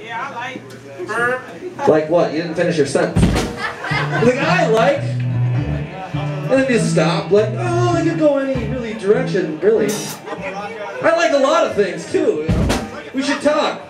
Yeah, I like. Like what? You didn't finish your sentence. Like I like. And then you stop. Like oh, I could go any really direction. Really. I like a lot of things too. you know. We should talk.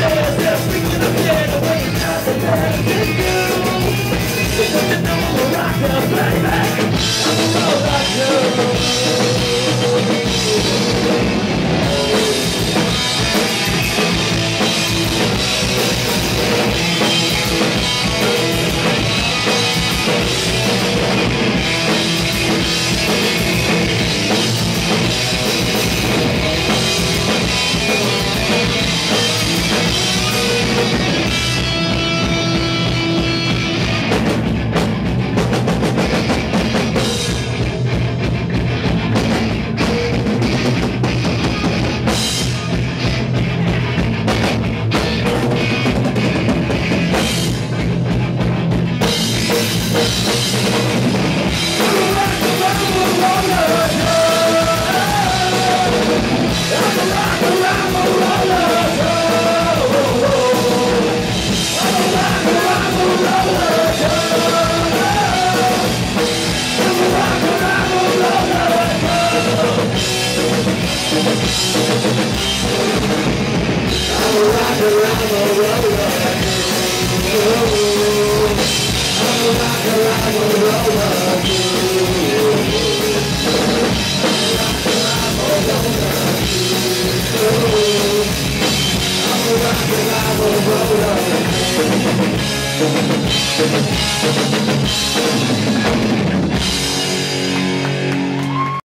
Yeah. I'm